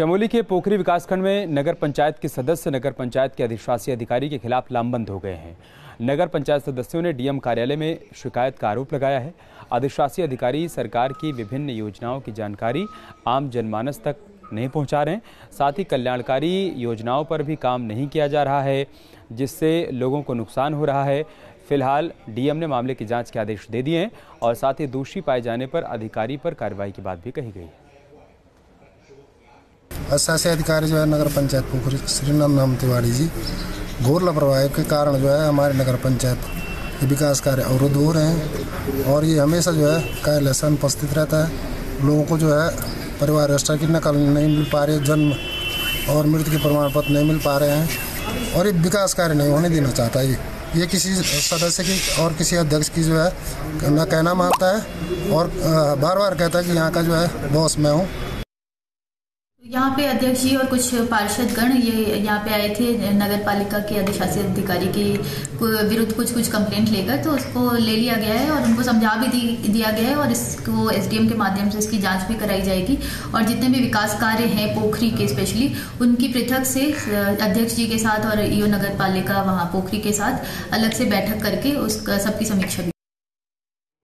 चमोली के पोखरी विकासखंड में नगर पंचायत के सदस्य, नगर पंचायत के अधिशासी अधिकारी के खिलाफ लामबंद हो गए हैं। नगर पंचायत सदस्यों ने डीएम कार्यालय में शिकायत का आरोप लगाया है। अधिशासी अधिकारी सरकार की विभिन्न योजनाओं की जानकारी आम जनमानस तक नहीं पहुँचा रहे हैं। साथ ही कल्याणकारी योजनाओं पर भी काम नहीं किया जा रहा है, जिससे लोगों को नुकसान हो रहा है। फ़िलहाल डीएम ने मामले की जाँच के आदेश दे दिए हैं और साथ ही दोषी पाए जाने पर अधिकारी पर कार्रवाई की बात भी कही गई है। शासी अधिकारी जो है नगर पंचायत पोखरी, श्री राम तिवारी जी, घोर लापरवाही के कारण जो है हमारे नगर पंचायत के विकास कार्य अवरुद्ध हो रहे हैं और ये हमेशा जो है कार्यालय उपस्थित रहता है। लोगों को जो है परिवार रजिस्टर की नकल नहीं मिल पा रही जन्म और मृत्यु के प्रमाण पत्र नहीं मिल पा रहे हैं और ये विकास कार्य नहीं होने देना चाहता ये। ये किसी सदस्य की और किसी अध्यक्ष की जो है न कहना मानता है और बार बार कहता है कि यहाँ का जो है बॉस मैं हूँ। यहाँ पे अध्यक्ष जी और कुछ पार्षद गण ये यहाँ पे आए थे नगर पालिका के अधिशासी अधिकारी के विरुद्ध कुछ कुछ कंप्लेंट लेकर तो उसको ले लिया गया है और उनको समझा भी दी, दिया गया है और इसको एसडीएम के माध्यम से इसकी जाँच भी कराई जाएगी। और जितने भी विकास कार्य हैं पोखरी के स्पेशली उनकी पृथक से अध्यक्ष जी के साथ और ईओ नगर पालिका वहाँ पोखरी के साथ अलग से बैठक करके उस सबकी समीक्षा